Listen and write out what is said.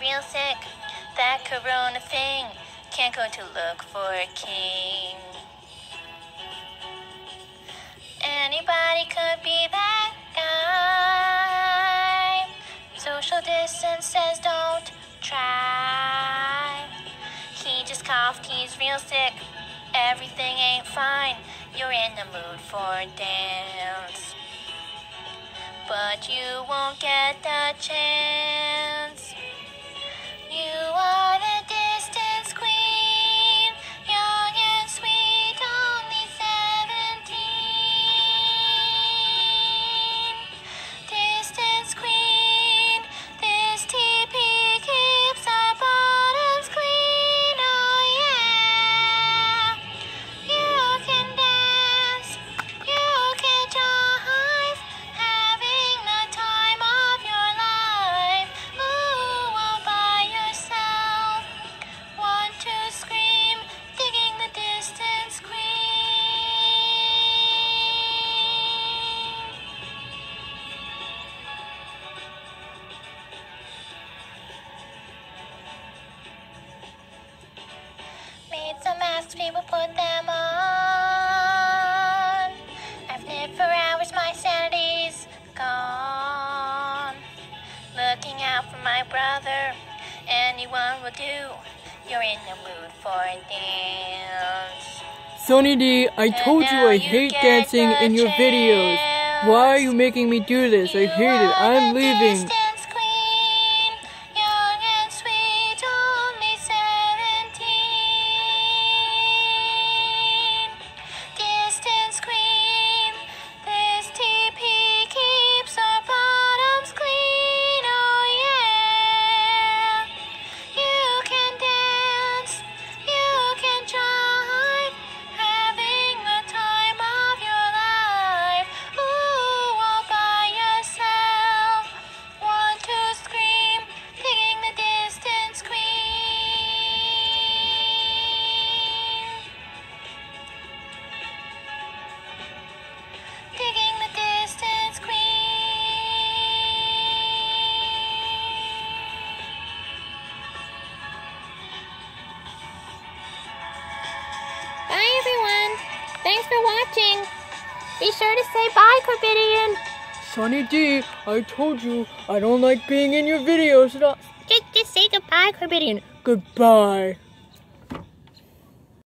real sick. That corona thing can't go to look for a king. Anybody could be that guy. Social distance says don't try. He just coughed, he's real sick. Everything ain't fine. You're in the mood for a dance. But you won't get the chance. Masks, put them on. I've lived for hours, my sanity's gone. Looking out for my brother, anyone will do. You're in the mood for a dance. Sunny D, I told you I hate dancing in your videos. Why are you making me do this? I hate it. I'm leaving. Be sure to say bye, Corbidian. Sunny D, I told you I don't like being in your videos. Just, just say goodbye, Corbidian. Goodbye.